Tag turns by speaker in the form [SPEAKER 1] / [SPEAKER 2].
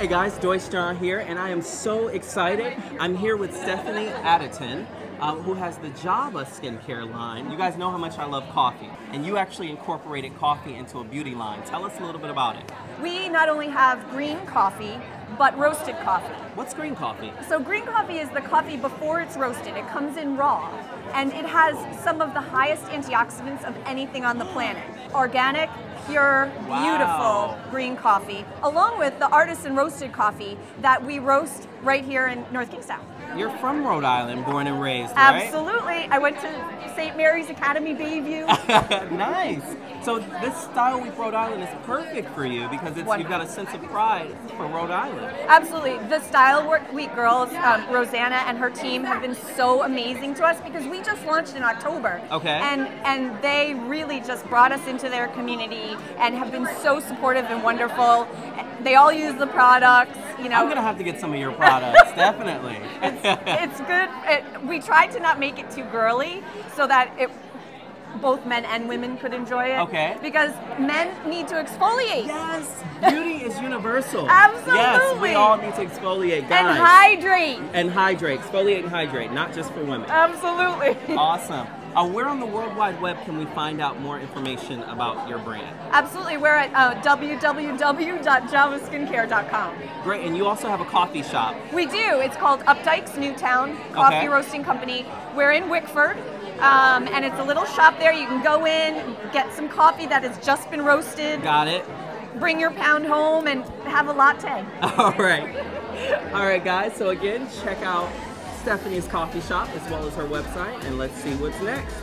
[SPEAKER 1] Hey guys, John here, and I am so excited. I'm here with Stephanie Additon, um, who has the Java skincare line. You guys know how much I love coffee, and you actually incorporated coffee into a beauty line. Tell us a little bit about it.
[SPEAKER 2] We not only have green coffee, but roasted coffee.
[SPEAKER 1] What's green coffee?
[SPEAKER 2] So green coffee is the coffee before it's roasted. It comes in raw, and it has some of the highest antioxidants of anything on the planet. Organic, pure,
[SPEAKER 1] Wow.
[SPEAKER 2] beautiful green coffee, along with the artisan roasted coffee that we roast right here in North Kingstown.
[SPEAKER 1] You're from Rhode Island, born and raised, right?
[SPEAKER 2] Absolutely. I went to St. Mary's Academy Bayview.
[SPEAKER 1] nice. So this style week Rhode Island is perfect for you because it's, you've got a sense of pride for Rhode Island.
[SPEAKER 2] Absolutely. The Style Work Week girls, um, Rosanna and her team have been so amazing to us because we just launched in October.
[SPEAKER 1] Okay.
[SPEAKER 2] And and they really just brought us into their community and have been so supportive and wonderful. They all use the products, you know.
[SPEAKER 1] I'm gonna have to get some of your products, definitely.
[SPEAKER 2] it's good. It, we tried to not make it too girly so that it both men and women could enjoy it.
[SPEAKER 1] Okay.
[SPEAKER 2] Because men need to exfoliate.
[SPEAKER 1] Yes, beauty is universal. Yes, we all need to exfoliate, guys.
[SPEAKER 2] And hydrate.
[SPEAKER 1] And hydrate, exfoliate and hydrate, not just for women.
[SPEAKER 2] Absolutely.
[SPEAKER 1] Awesome. Uh, where on the World Wide Web can we find out more information about your brand?
[SPEAKER 2] Absolutely. We're at uh, www.javaskincare.com.
[SPEAKER 1] Great, and you also have a coffee shop.
[SPEAKER 2] We do. It's called Updike's Newtown Coffee
[SPEAKER 1] Okay.
[SPEAKER 2] Roasting Company. We're in Wickford, um, and it's a little shop there. You can go in, get some coffee that has just been roasted,
[SPEAKER 1] Got it?
[SPEAKER 2] Bring your pound home, and have a latte.
[SPEAKER 1] All right. All right, guys. So again, check out Stephanie's coffee shop as well as her website, and let's see what's next.